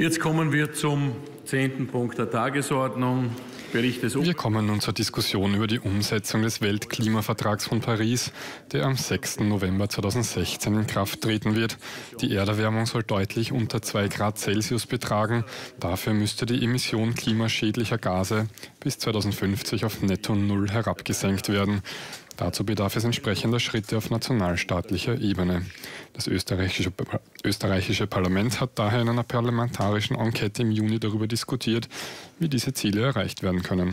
Jetzt kommen wir zum zehnten Punkt der Tagesordnung. Wir kommen nun zur Diskussion über die Umsetzung des Weltklimavertrags von Paris, der am 6. November 2016 in Kraft treten wird. Die Erderwärmung soll deutlich unter 2 Grad Celsius betragen. Dafür müsste die Emission klimaschädlicher Gase bis 2050 auf Netto Null herabgesenkt werden. Dazu bedarf es entsprechender Schritte auf nationalstaatlicher Ebene. Das österreichische, österreichische Parlament hat daher in einer parlamentarischen Enquete im Juni darüber diskutiert, wie diese Ziele erreicht werden können.